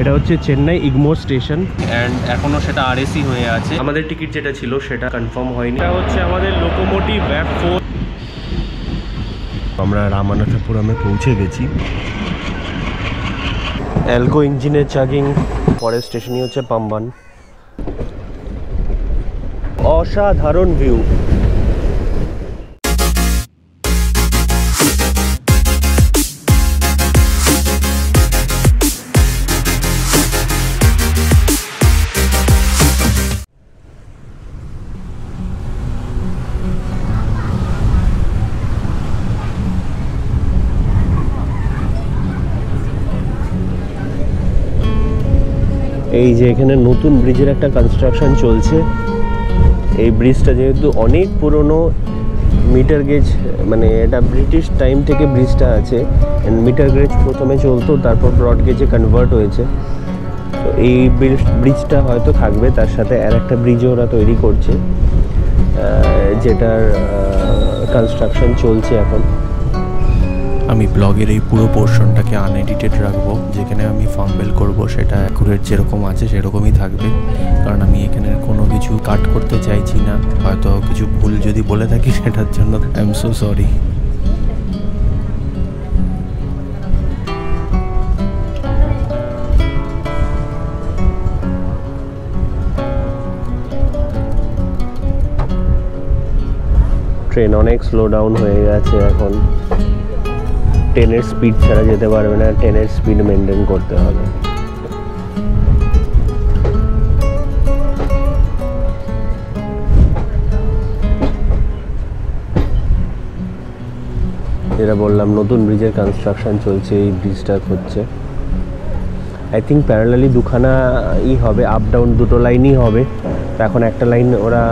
এটা হচ্ছে Chennai ইগমোর station. And এখনও সেটা আরএসি হয়ে আছে। আমাদের টিকিট যেটা ছিল সেটা কনফার্ম হয়নি। এটা হচ্ছে আমাদের লোকোমোটিভ ব্যাক ফোর আমরা রামানাথপুরমে পৌঁছে গেছি। অ্যালকো ইঞ্জিনের চাগিং পরের স্টেশনই হচ্ছে পাম্বান অসাধারণ ভিউ এই যে এখানে নতুন ব্রিজের একটা কনস্ট্রাকশন চলছে। এই ব্রিজটা যেহেতু অনেক পুরনো মিটার গেজ মানে এটা ব্রিটিশ টাইম থেকে ব্রিজটা আছে। মিটার গেজ প্রথমে চলতো, তারপর ব্রড গেজে কনভার্ট হয়েছে। তো এই ব্রিজ ব্রিজটা হয়তো থাকবে, তার সাথে আর একটা ব্রিজও ওরা তৈরি করছে। যেটার কনস্ট্রাকশন চলছে এখন। আমি ব্লগের এই পুরো পোর্শনটাকে আনএডিটেড রাখব, যেখানে আমি ফাম্বেল করব, সেটা অ্যাকুরেট যেরকম আছে সেরকমই থাকবে। কারণ আমি এখানে কোনো কিছু কাট করতে চাইছি না। হয়তো কিছু ভুল যদি বলে থাকি, সেটার জন্য I am so sorry train অনেক স্লো ডাউন হয়ে গেছে এখন। ট্রেনের স্পিড ছাড়া যেতে পারবে না টেনের স্পিড মেনটেন করতে হবে। যেটা বললাম, নতুন ব্রিজের কনস্ট্রাকশন চলছে, এই ব্রিজটা হচ্ছে। আই থিঙ্ক প্যারালালি দুখানা ই হবে আপ ডাউন দুটো লাইনই হবে। তো এখন একটা লাইন ওরা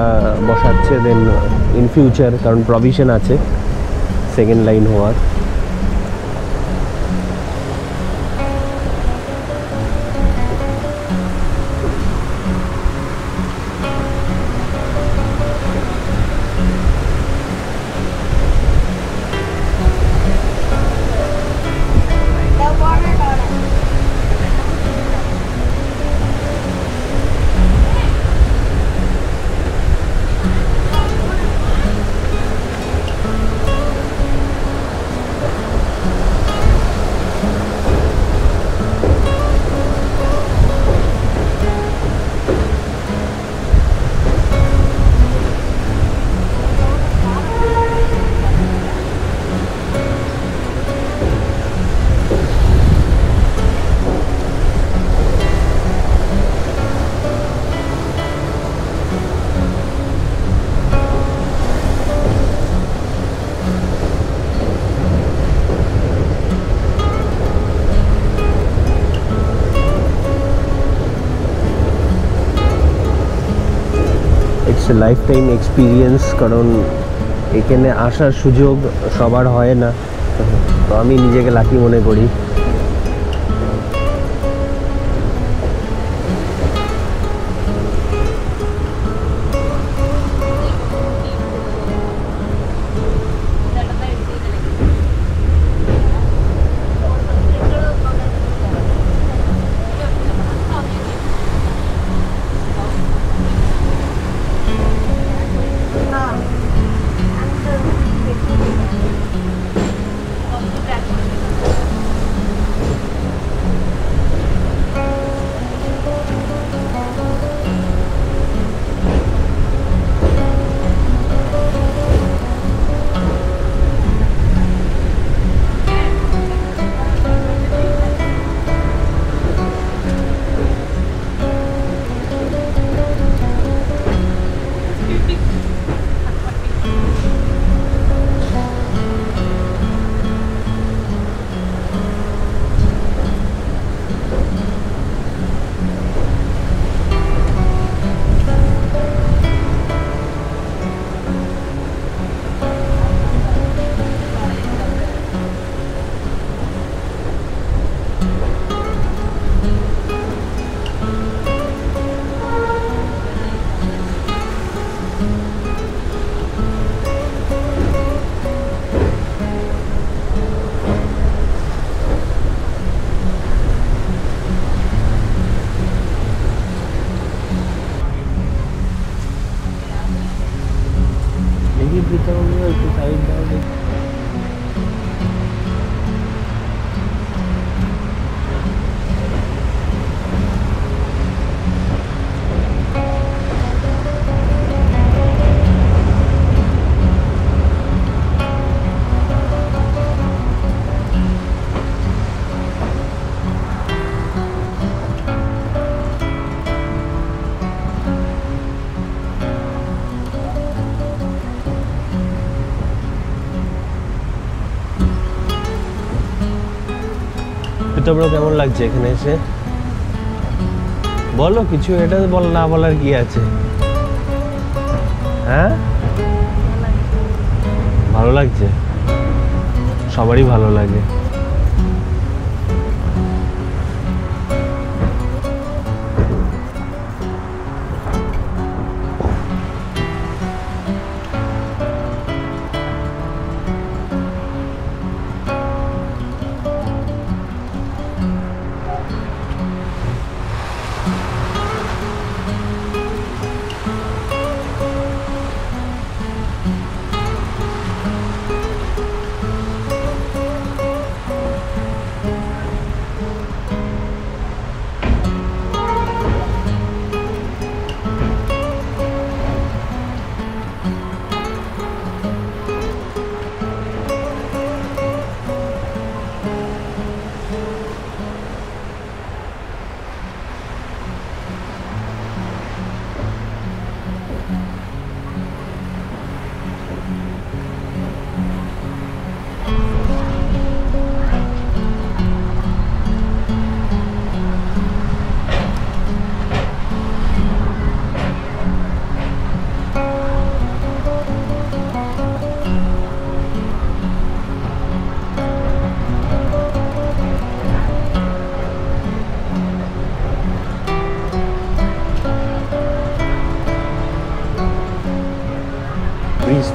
বসাচ্ছে দেন ইন ফিউচার কারণ প্রভিশন আছে সেকেন্ড লাইন হওয়ার। এ লাইফ টাইম এক্সপিরিয়েন্স কারণ এখানে আসার সুযোগ সবার হয় না। তো আমি নিজেকে লাকি মনে করি। তো ব্রো কেমন লাগছে এখানে এসে? বলো কিছু, এটা বল, না বলার কি আছে? হ্যাঁ? ভালো লাগছে? সবারই ভালো লাগে।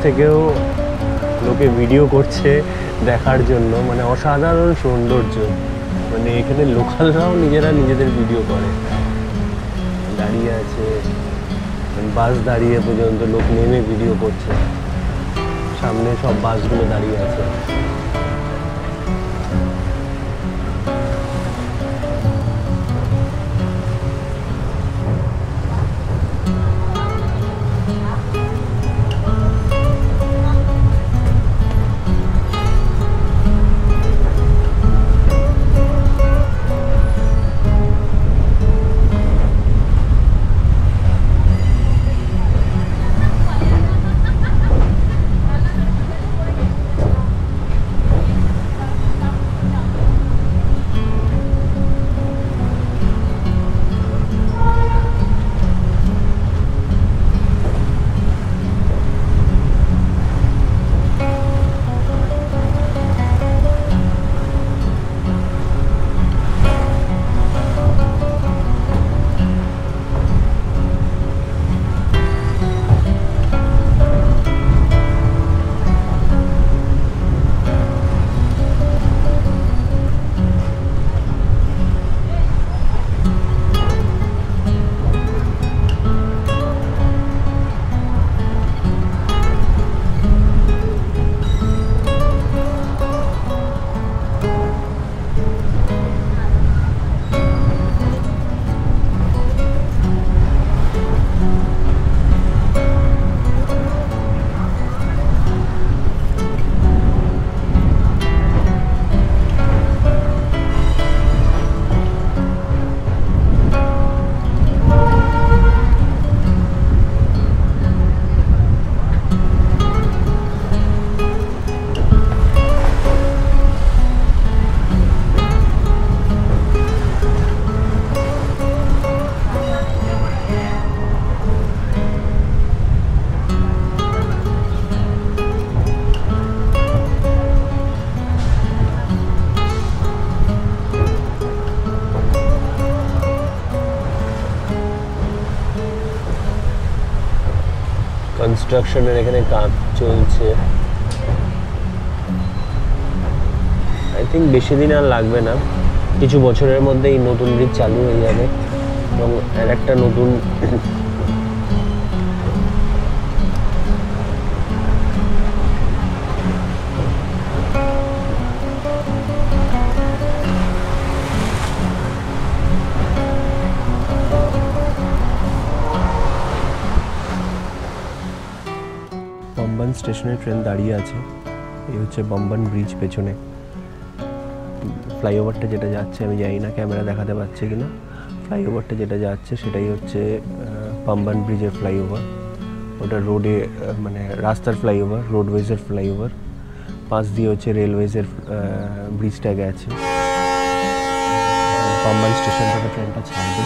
থেকেও লোকে ভিডিও করছে দেখার জন্য মানে অসাধারণ সৌন্দর্য। মানে এখানে লোকালরাও নিজেরা নিজেদের ভিডিও করে। দাঁড়িয়ে আছে মানে বাস দাঁড়িয়ে পর্যন্ত লোক নেমে ভিডিও করছে। সামনে সব বাসগুলো দাঁড়িয়ে আছে। কনস্ট্রাকশনের এখানে কাজ চলছে। আই থিঙ্ক বেশি দিন আর লাগবে না। কিছু বছরের মধ্যে এই নতুন ব্রিজ চালু হয়ে যাবে। এবং আর একটা নতুন বম্বান স্টেশনে ট্রেন দাঁড়িয়ে আছে। এই হচ্ছে বম্বান ব্রিজ পেছনে। ফ্লাইওভারটা যেটা যাচ্ছে, আমি জানি না ক্যামেরা দেখাতে পারছে কি না ফ্লাইওভারটা যেটা যাচ্ছে, সেটাই হচ্ছে পাম্বান ব্রিজের ফ্লাইওভার। ওটা রোডে মানে রাস্তার ফ্লাইওভার, রোডওয়েজের ফ্লাইওভার। পাশ দিয়ে হচ্ছে রেলওয়েজের ব্রিজটা গেছে। পাম্বান স্টেশন থেকে ট্রেনটা ছাড়বে।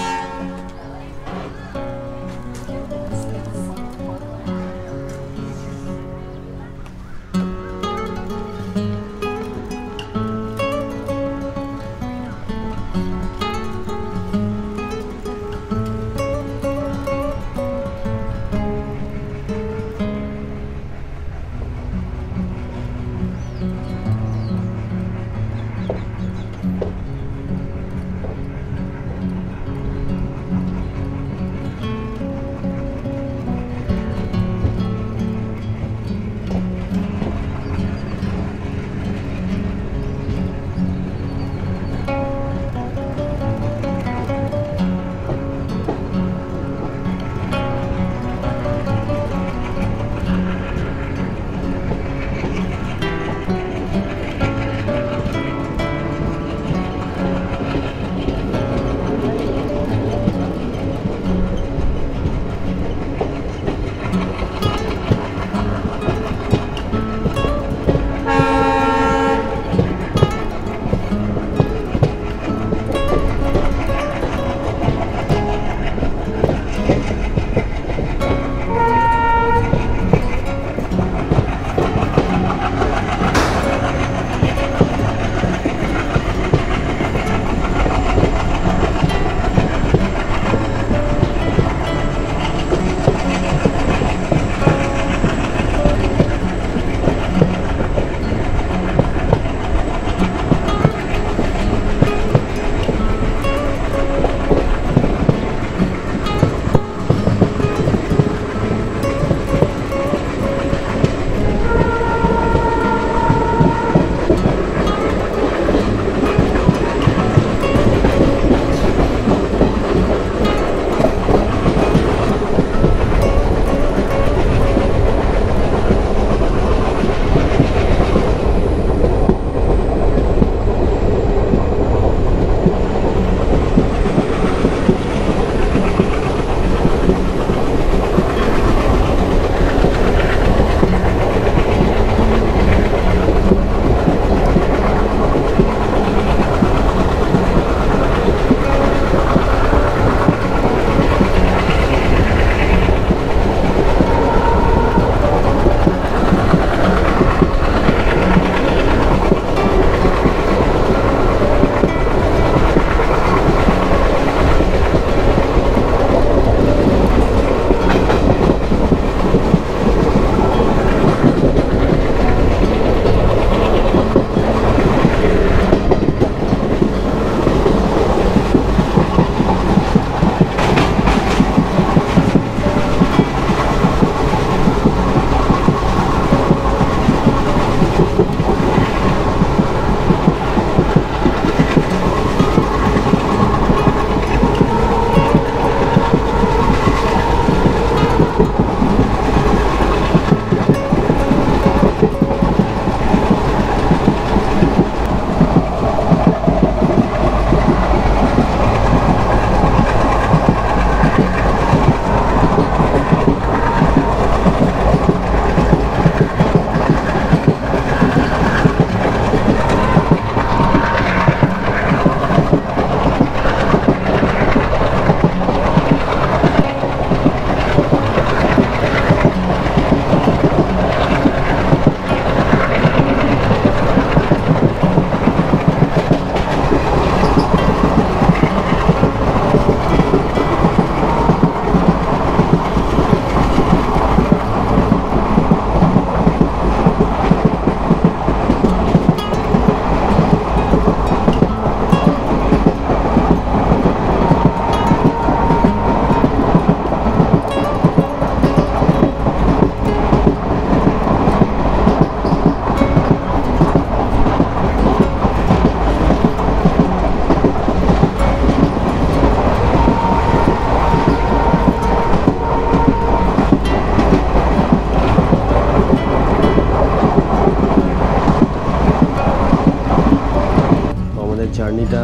জার্নিটা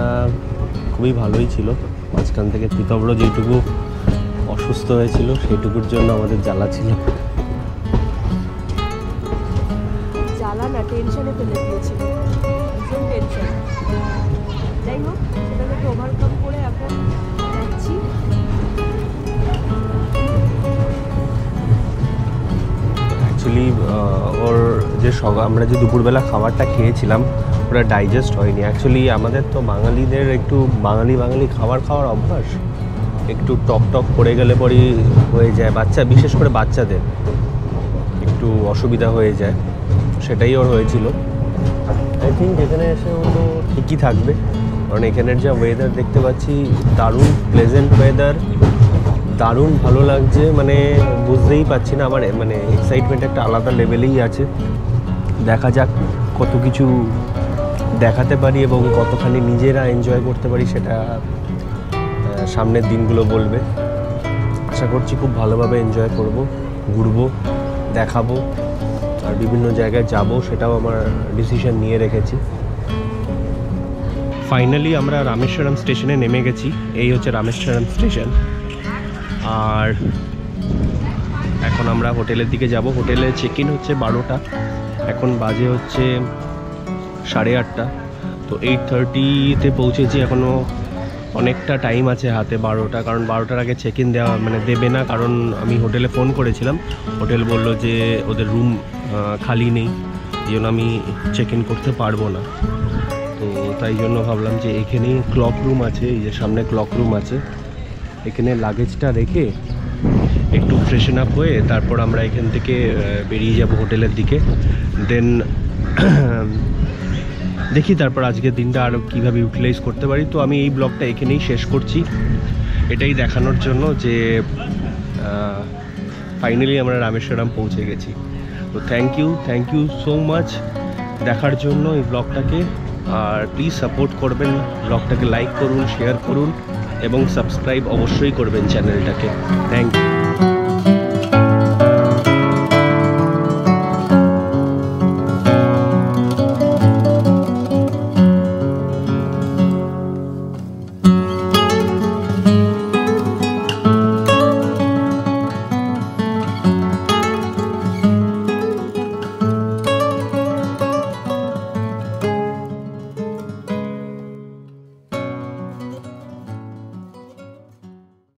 খুবই ভালোই ছিল। মাঝখান থেকে তিতব্র যেটুকু অসুস্থ হয়েছিল সেইটুকুর জন্য আমাদের জ্বালা ছিল। জ্বালা না টেনশনে ফেলে দিয়েছিল ভীষণ টেনশন যাই হোক সেটাকে ওভারকাম করে এখন যাচ্ছি। অ্যাকচুয়ালি ওর যে আমরা যে দুপুরবেলা খাবারটা খেয়েছিলাম ওটা ডাইজেস্ট হয়নি। অ্যাকচুয়ালি আমাদের তো বাঙালিদের একটু বাঙালি বাঙালি খাবার খাওয়ার অভ্যাস। একটু টক টক পড়ে গেলে পরই হয়ে যায়। বাচ্চা, বিশেষ করে বাচ্চাদের, একটু অসুবিধা হয়ে যায়। সেটাই ওর হয়েছিল। আই থিঙ্ক এখানে এসে ও তো ঠিকই থাকবে। কারণ এখানের যা ওয়েদার দেখতে পাচ্ছি, দারুণ প্লেজেন্ট ওয়েদার দারুণ ভালো লাগছে। মানে বুঝতেই পারছি না, আমার মানে এক্সাইটমেন্ট একটা আলাদা লেভেলেই আছে। দেখা যাক কত কিছু দেখাতে পারি এবং কতখানি নিজেরা এনজয় করতে পারি সেটা সামনের দিনগুলো বলবে। আশা করছি খুব ভালোভাবে এনজয় করব, ঘুরবো, দেখাবো, আর বিভিন্ন জায়গায় যাব, সেটাও আমার ডিসিশন নিয়ে রেখেছি। ফাইনালি আমরা রামেশ্বরম স্টেশনে নেমে গেছি। এই হচ্ছে রামেশ্বরম স্টেশন আর এখন আমরা হোটেলের দিকে যাব। হোটেলে চেক ইন হচ্ছে বারোটা। এখন বাজে হচ্ছে সাড়ে আটটা। তো এইট থার্টিতে পৌঁছেছি এখনও অনেকটা টাইম আছে হাতে বারোটা, কারণ বারোটার আগে চেক ইন দেওয়া মানে দেবে না, কারণ আমি হোটেলে ফোন করেছিলাম। হোটেল বলল যে ওদের রুম খালি নেই। এই জন্য আমি চেক ইন করতে পারব না। তো তাই জন্য ভাবলাম যে এখানেই ক্লক রুম আছে, এই যে সামনে ক্লক রুম আছে। এখানে লাগেজটা রেখে একটু ফ্রেশন আপ হয়ে তারপর আমরা এখান থেকে বেরিয়ে যাব হোটেলের দিকে। দেন দেখি তারপর আজকের দিনটা আরও কীভাবে ইউটিলাইজ করতে পারি। তো আমি এই ব্লগটা এখানেই শেষ করছি। এটাই দেখানোর জন্য যে ফাইনালি আমরা রামেশ্বরম পৌঁছে গেছি। তো thank you thank you so much দেখার জন্য এই ব্লগটাকে। আর প্লিজ সাপোর্ট করবেন, ব্লগটাকে লাইক করুন শেয়ার করুন এবং সাবস্ক্রাইব অবশ্যই করবেন চ্যানেলটাকে। Thank you